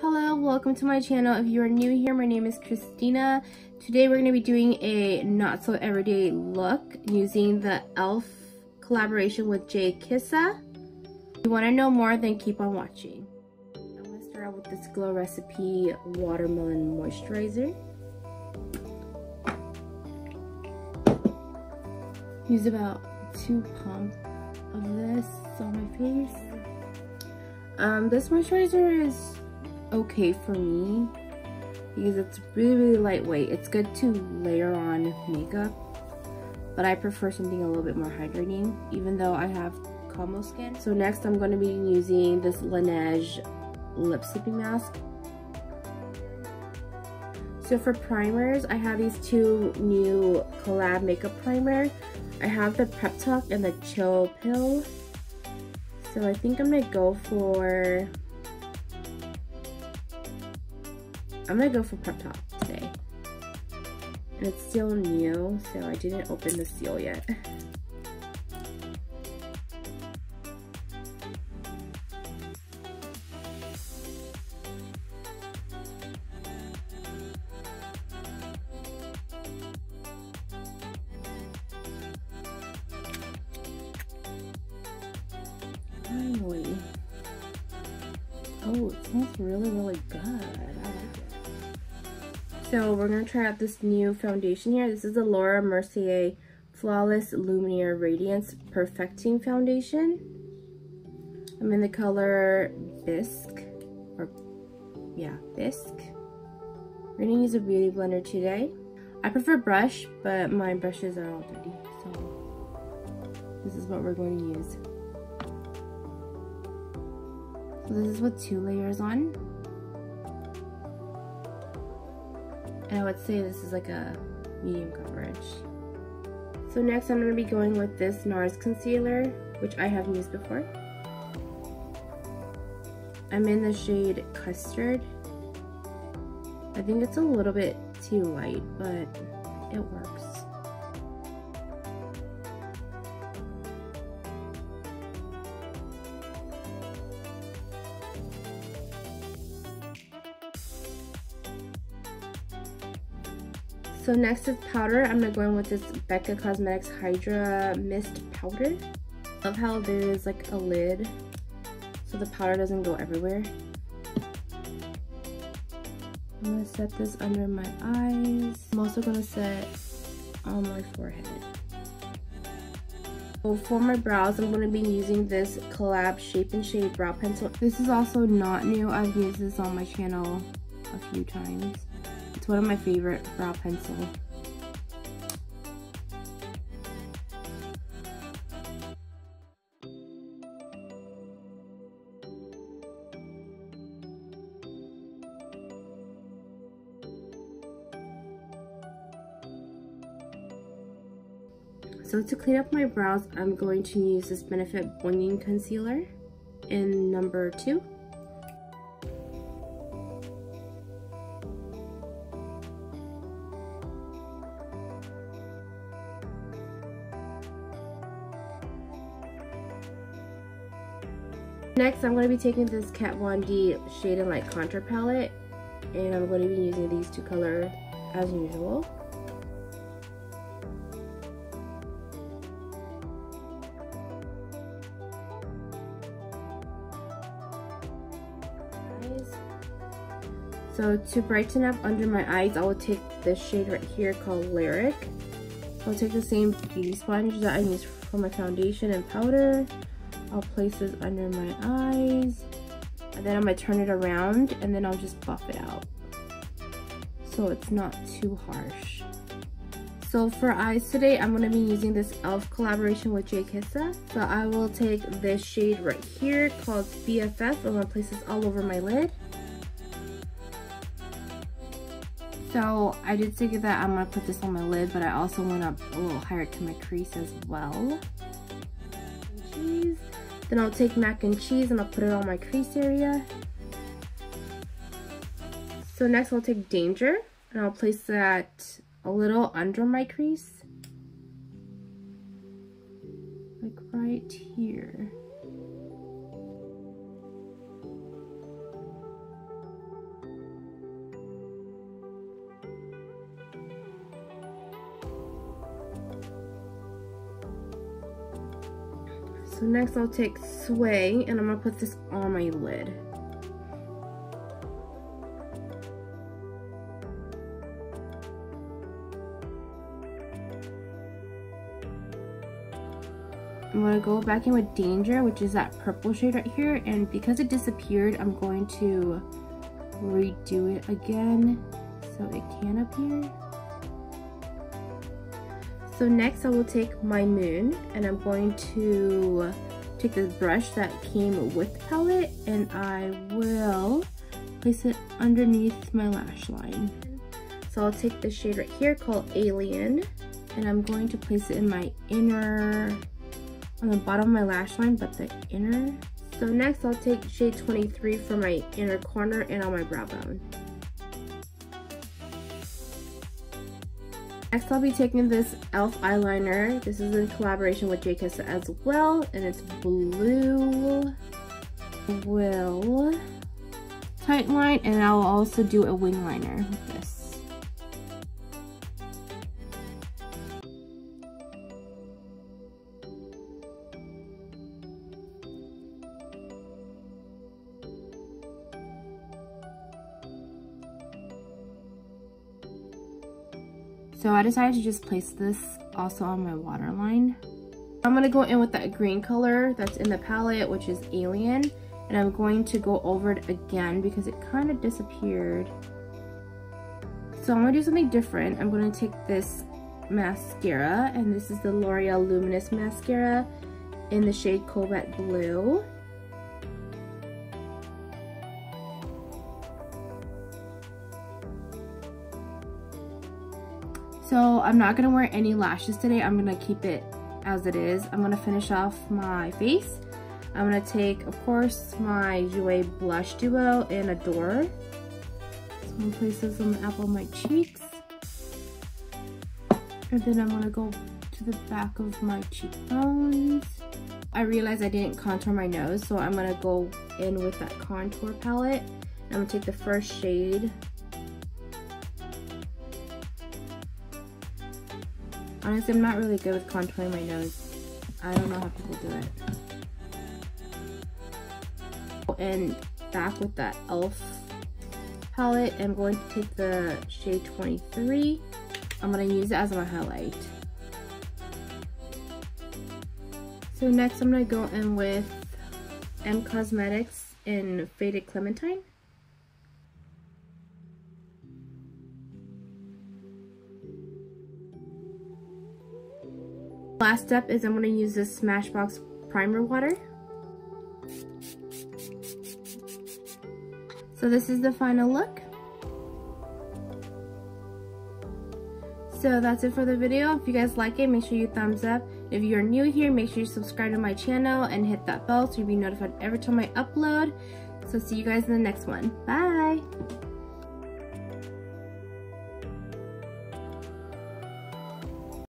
Hello, welcome to my channel. If you are new here, my name is Christina. Today we're going to be doing a not so everyday look using the e.l.f. collaboration with Jay Kissa. If you want to know more, then keep on watching. I'm going to start out with this Glow Recipe Watermelon Moisturizer. Use about two pumps of this on my face. Um, this moisturizer is okay for me because it's really, really lightweight. It's good to layer on makeup, but I prefer something a little bit more hydrating, even though I have combo skin. So next I'm going to be using this Laneige lip sleeping mask. So for primers, I have these two new collab makeup primer. I have the Prep Talk and the Chill Pill. So I think I'm gonna go for I'm gonna go for Prep Talk today. And it's still new, so I didn't open the seal yet. Finally. Oh, it smells really, really good. So we're going to try out this new foundation here. This is the Laura Mercier Flawless Lumiere Radiance Perfecting Foundation. I'm in the color Bisque. Or, yeah, Bisque. We're going to use a beauty blender today. I prefer brush, but my brushes are all dirty. So this is what we're going to use. So this is with two layers on. And I would say this is like a medium coverage. So next I'm going to be going with this NARS concealer, which I have used before. I'm in the shade Custard. I think it's a little bit too light, but it works. So next is powder. I'm gonna go in with this Becca Cosmetics Hydra Mist Powder. Love how there is like a lid so the powder doesn't go everywhere. I'm gonna set this under my eyes. I'm also gonna set on my forehead. So for my brows, I'm going to be using this Collab Shape and Shade Brow Pencil. This is also not new. I've used this on my channel a few times. It's one of my favorite brow pencil. So to clean up my brows, I'm going to use this Benefit Boinging Concealer in number two. Next, I'm going to be taking this Kat Von D Shade and Light Contour Palette, and I'm going to be using these two colors as usual. So to brighten up under my eyes, I will take this shade right here called Lyric. I'll take the same beauty sponge that I use for my foundation and powder. I'll place this under my eyes. And then I'm to turn it around and then I'll just buff it out. So it's not too harsh. So for eyes today, I'm going to be using this e.l.f. collaboration with Jay Kissa. So I will take this shade right here called BFF. I'm going to place this all over my lid. So I did say that I'm going to put this on my lid, but I also went up a little higher to my crease as well. Then I'll take mac and cheese and I'll put it on my crease area. So next I'll take Danger and I'll place that a little under my crease. Like right here. So next I'll take Sway and I'm gonna put this on my lid. I'm going to go back in with Danger, which is that purple shade right here. And because it disappeared, I'm going to redo it again so it can appear. So next I will take my moon and I'm going to take this brush that came with the palette and I will place it underneath my lash line. So I'll take the shade right here called Alien and I'm going to place it in my inner on the bottom of my lash line, but the inner. So next I'll take shade 23 for my inner corner and on my brow bone. Next I'll be taking this e.l.f. eyeliner. This is in collaboration with JKiss as well, and it's blue will tight line, and I'll also do a wing liner with this. So I decided to just place this also on my waterline. I'm going to go in with that green color that's in the palette, which is Alien. And I'm going to go over it again because it kind of disappeared. So I'm going to do something different. I'm going to take this mascara, and this is the L'Oreal Luminous Mascara in the shade Cobalt Blue. So I'm not gonna wear any lashes today. I'm gonna keep it as it is. I'm gonna finish off my face. I'm gonna take, of course, my Jouer Blush Duo in Adore. So I'm gonna place this on the apple of my cheeks. And then I'm gonna go to the back of my cheekbones. I realized I didn't contour my nose, so I'm gonna go in with that contour palette. I'm gonna take the first shade Honestly, I'm not really good with contouring my nose. I don't know how people do it. And back with that e.l.f. palette, I'm going to take the shade 23. I'm going to use it as my highlight. So next I'm going to go in with EM Cosmetics in Faded Clementine. Last step is I'm going to use this Smashbox primer water. So this is the final look. So that's it for the video. If you guys like it, make sure you thumbs up. If you're new here, make sure you subscribe to my channel and hit that bell so you'll be notified every time I upload. So see you guys in the next one. Bye!